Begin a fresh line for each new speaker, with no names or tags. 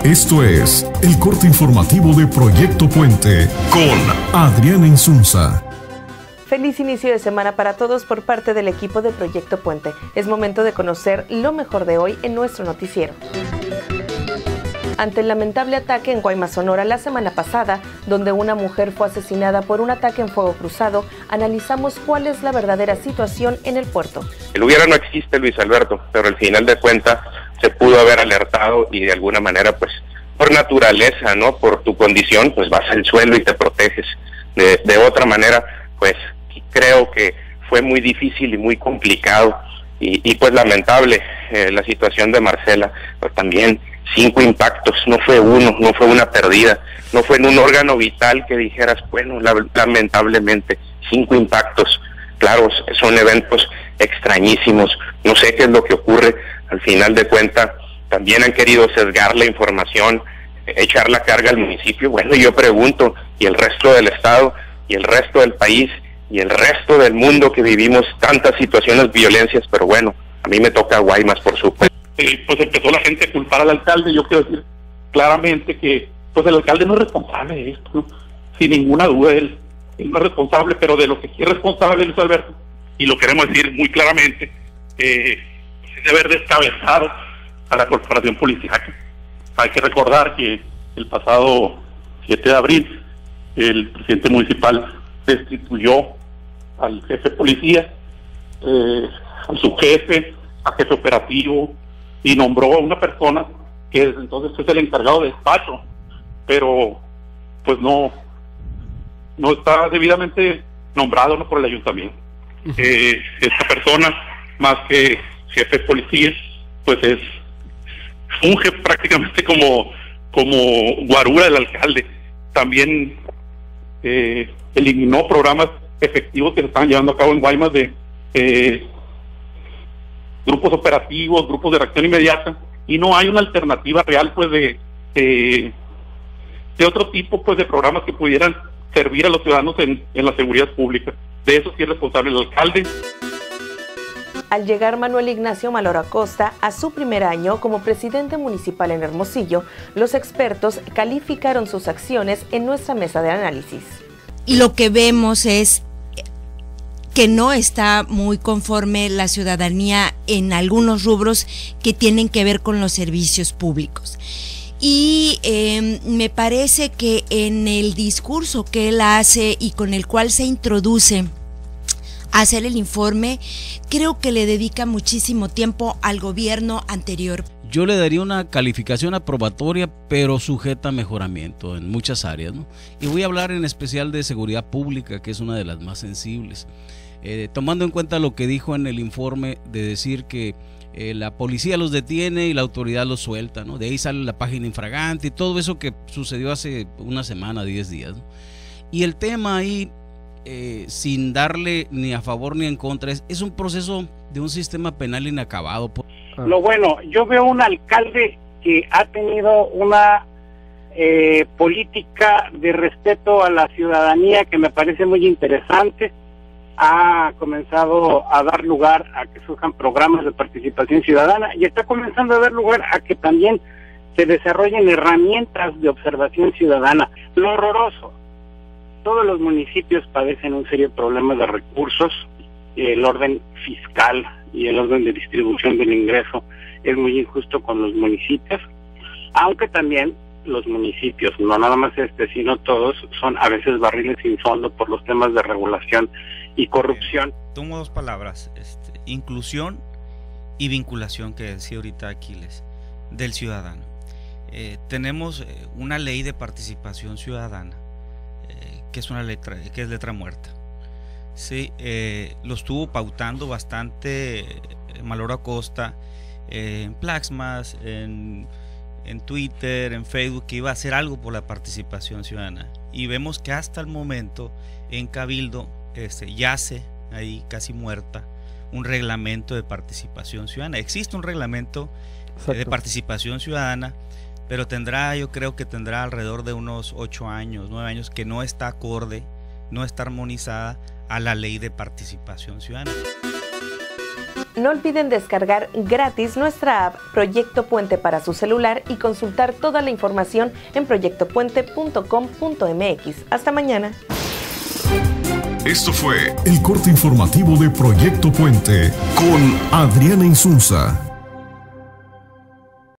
Esto es el corte informativo de Proyecto Puente con Adriana Insunza.
Feliz inicio de semana para todos por parte del equipo de Proyecto Puente. Es momento de conocer lo mejor de hoy en nuestro noticiero. Ante el lamentable ataque en Guaymas, Sonora, la semana pasada, donde una mujer fue asesinada por un ataque en fuego cruzado, analizamos cuál es la verdadera situación en el puerto.
El hubiera no existe, Luis Alberto, pero al final de cuentas se pudo haber alertado y de alguna manera, pues, por naturaleza, ¿no? Por tu condición, pues vas al suelo y te proteges. De, de otra manera, pues, creo que fue muy difícil y muy complicado y, y pues lamentable eh, la situación de Marcela, pero también cinco impactos, no fue uno, no fue una perdida, no fue en un órgano vital que dijeras, bueno, lamentablemente, cinco impactos. Claro, son eventos extrañísimos, no sé qué es lo que ocurre, al final de cuentas también han querido sesgar la información, echar la carga al municipio. Bueno, yo pregunto, ¿y el resto del Estado y el resto del país y el resto del mundo que vivimos tantas situaciones violencias? Pero bueno, a mí me toca Guaymas, por supuesto.
Eh, pues empezó la gente a culpar al alcalde. Yo quiero decir claramente que pues el alcalde no es responsable de esto, ¿no? sin ninguna duda él, él no es responsable, pero de lo que sí es responsable Luis Alberto, y lo queremos decir muy claramente, eh, de haber descabezado a la corporación policial. Hay que recordar que el pasado 7 de abril el presidente municipal destituyó al jefe de policía, eh, a su jefe, a jefe operativo, y nombró a una persona que desde entonces es el encargado de despacho, pero pues no, no está debidamente nombrado ¿no? por el ayuntamiento. Eh, esta persona, más que jefe de policía, pues es funge prácticamente como, como guarura del alcalde. También eh, eliminó programas efectivos que se estaban llevando a cabo en Guaymas de eh, grupos operativos, grupos de reacción inmediata, y no hay una alternativa real pues de, de, de otro tipo pues de programas que pudieran servir a los ciudadanos en, en la seguridad pública. De eso sí es responsable el alcalde.
Al llegar Manuel Ignacio Maloro Acosta a su primer año como presidente municipal en Hermosillo, los expertos calificaron sus acciones en nuestra mesa de análisis.
Y lo que vemos es que no está muy conforme la ciudadanía en algunos rubros que tienen que ver con los servicios públicos. Y eh, me parece que en el discurso que él hace y con el cual se introduce hacer el informe, creo que le dedica muchísimo tiempo al gobierno anterior.
Yo le daría una calificación aprobatoria, pero sujeta a mejoramiento en muchas áreas. ¿no? Y voy a hablar en especial de seguridad pública, que es una de las más sensibles. Eh, tomando en cuenta lo que dijo en el informe de decir que eh, la policía los detiene y la autoridad los suelta, ¿no? De ahí sale la página infragante y todo eso que sucedió hace una semana, 10 días. Y el tema ahí, eh, sin darle ni a favor ni en contra, es, es un proceso de un sistema penal inacabado.
Lo bueno, yo veo un alcalde que ha tenido una eh, política de respeto a la ciudadanía que me parece muy interesante ha comenzado a dar lugar a que surjan programas de participación ciudadana y está comenzando a dar lugar a que también se desarrollen herramientas de observación ciudadana. Lo horroroso, todos los municipios padecen un serio problema de recursos, el orden fiscal y el orden de distribución del ingreso es muy injusto con los municipios, aunque también los municipios, no nada más este, sino todos, son a veces barriles sin fondo por los temas de regulación y corrupción.
tomo dos palabras, este, inclusión y vinculación que decía ahorita Aquiles, del ciudadano. Eh, tenemos eh, una ley de participación ciudadana, eh, que es una letra, que es letra muerta. Sí, lo estuvo pautando bastante Maloro Acosta en Plaxmas, en, en Twitter, en Facebook, que iba a hacer algo por la participación ciudadana. Y vemos que hasta el momento en Cabildo este, yace ahí casi muerta un reglamento de participación ciudadana. Existe un reglamento eh, de participación ciudadana, pero tendrá, yo creo que tendrá alrededor de unos ocho años, nueve años, que no está acorde, no está armonizada a la ley de participación ciudadana.
No olviden descargar gratis nuestra app Proyecto Puente para su celular y consultar toda la información en proyectopuente.com.mx. Hasta mañana.
Esto fue el corte informativo de Proyecto Puente con Adriana Insunza.